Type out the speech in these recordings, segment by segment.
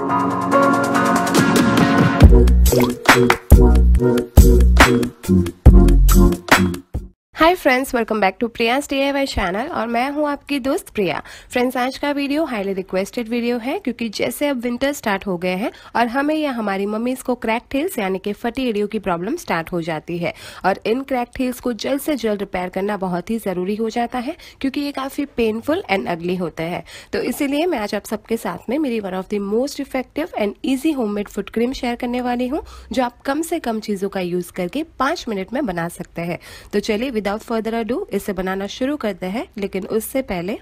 Thank you. Hi friends welcome back to Priya's D channel और मैं हूँ आपकी दोस्त प्रिया। फ्रेंड्स आज का वीडियो हाईली रिक्वेस्टेड वीडियो है क्योंकि जैसे अब विंटर स्टार्ट हो गए हैं और हमें या हमारी मम्मीज को क्रैक टेल्स यानी कि फटी एडियो की प्रॉब्लम स्टार्ट हो जाती है। और इन क्रैक टेल्स को जल्द से जल्द रिपेयर करना बहुत ही ज़रूरी हो जाता है क्योंकि ये काफ़ी पेनफुल एंड अगली होते हैं। तो इसीलिए मैं आज आप सबके साथ में मेरी one of the most effective and easy homemade foot cream share करने वाली हूँ, जो आप कम से कम चीज़ों का यूज़ करके पाँच मिनट में बना सकते हैं। तो चलिए विदाउट विदाउट फर्दर अडू इसे बनाना शुरू करते हैं लेकिन उससे पहले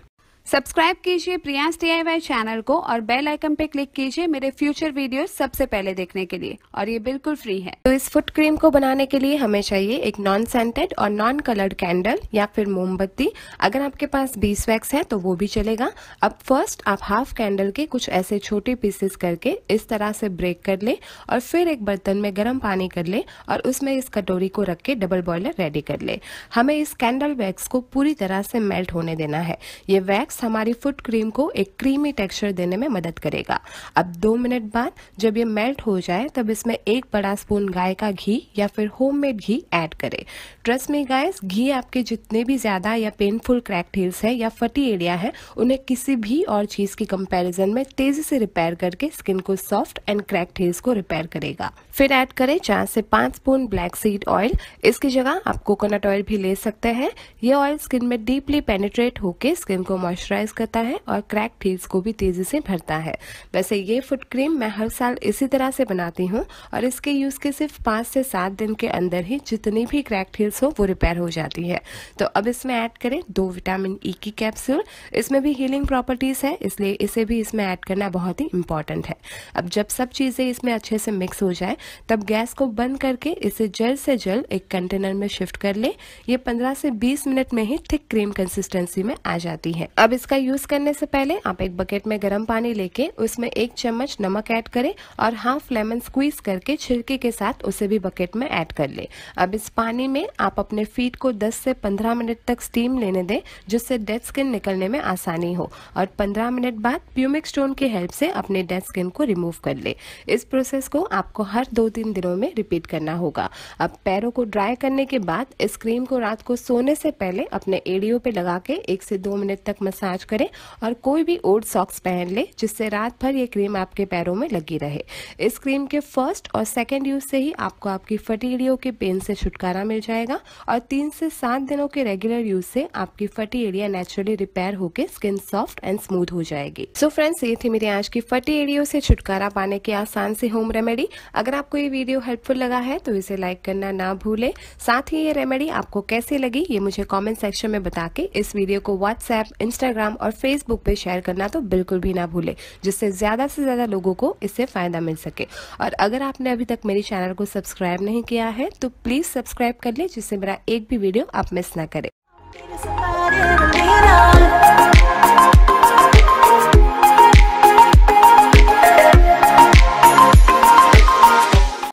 सब्सक्राइब कीजिए प्रियांस डी चैनल को और बेल आइकन पे क्लिक कीजिए मेरे फ्यूचर वीडियो सबसे पहले देखने के लिए। और ये बिल्कुल फ्री है। तो इस फुट क्रीम को बनाने के लिए हमें चाहिए एक नॉन सेंटेड और नॉन कलर्ड कैंडल या फिर मोमबत्ती। अगर आपके पास बीस वैक्स है तो वो भी चलेगा। अब फ़र्स्ट आप हाफ़ कैंडल के कुछ ऐसे छोटे पीसेस करके इस तरह से ब्रेक कर ले और फिर एक बर्तन में गर्म पानी कर ले और उसमें इस कटोरी को रख के डबल बॉयलर रेडी कर ले। हमें इस कैंडल वैक्स को पूरी तरह से मेल्ट होने देना है। ये वैक्स हमारी फुट क्रीम को एक क्रीमी टेक्सचर देने में मदद करेगा। अब दो मिनट बाद जब ये मेल्ट हो जाए, तब इसमें एक बड़ा स्पून गाय का घी या फिर होममेड घी ऐड करें। ट्रस्ट में गाइस, घी आपके जितने भी ज़्यादा या पेनफुल क्रैक टेल्स है या फटी एरिया है, उन्हें किसी भी और चीज़ की कंपैरिजन में तेज़ी से रिपेयर करके स्किन को सॉफ्ट एंड क्रैक टेल्स को रिपेयर करेगा। फिर ऐड करें चार से पाँच स्पून ब्लैक सीड ऑयल इसकी जगह आप कोकोनट ऑयल भी ले सकते हैं। ये ऑयल स्किन में डीपली पेनिट्रेट होकर स्किन को मॉइस्चराइज करता है और क्रैक टील्स को भी तेज़ी से भरता है। वैसे ये फुट क्रीम मैं हर साल इसी तरह से बनाती हूँ और इसके यूज़ के सिर्फ़ पाँच से सात दिन के अंदर ही जितनी भी क्रैक टील्स हो वो रिपेयर हो जाती है। तो अब इसमें ऐड करें दो विटामिन ई e की कैप्सूल इसमें भी हीलिंग प्रॉपर्टीज़ है, इसलिए इसे भी इसमें ऐड करना बहुत ही इंपॉर्टेंट है। अब जब सब चीज़ें इसमें अच्छे से मिक्स हो जाए, तब गैस को बंद करके इसे जल्द से जल्द एक कंटेनर में शिफ्ट कर ले। ये 15 से 20 मिनट में ही थिक क्रीम कंसिस्टेंसी में आ जाती है। अब इसका यूज़ करने से पहले आप एक बकेट में गर्म पानी लेके उसमें एक चम्मच नमक ऐड करें और हाफ़ लेमन स्क्वीज करके छिड़के के साथ उसे भी बकेट में ऐड कर ले। अब इस पानी में आप अपने फीट को 10 से 15 मिनट तक स्टीम लेने दें, जिससे डेड स्किन निकलने में आसानी हो। और 15 मिनट बाद प्यूमिक स्टोन की हेल्प से अपने डेड स्किन को रिमूव कर ले। इस प्रोसेस को आपको हर दो तीन दिनों में रिपीट करना होगा। अब पैरों को ड्राई करने के बाद इस क्रीम को रात को सोने से पहले अपने एडियो पे लगा के एक से दो मिनट तक मसाज करें और कोई भी ओल्ड सॉक्स पहन ले, जिससे रात भर ये क्रीम आपके पैरों में लगी रहे। इस क्रीम के फ़र्स्ट और सेकेंड यूज़ से ही आपको आपकी फटी के पेन से छुटकारा मिल जाएगा और तीन से सात दिनों के रेगुलर यूज़ से आपकी फटी एरिया नेचुरली रिपेयर होकर स्किन सॉफ्ट एंड स्मूथ हो जाएगी। सो so फ्रेंड्स ये थी मेरी आज की फटी एरियो से छुटकारा पाने की आसान से होम रेमेडी अगर आपको ये वीडियो हेल्पफुल लगा है तो इसे लाइक करना ना भूले। साथ ही ये रेमेडी आपको कैसे लगी, ये मुझे कॉमेंट सेक्शन में बता के इस वीडियो को व्हाट्सएप इंस्टाग्राम और फेसबुक पे शेयर करना तो बिल्कुल भी ना भूले, जिससे ज़्यादा से ज़्यादा लोगों को इससे फ़ायदा मिल सके। और अगर आपने अभी तक मेरे चैनल को सब्सक्राइब नहीं किया है तो प्लीज़ सब्सक्राइब कर ले, जिससे मेरा एक भी वीडियो आप मिस ना करें।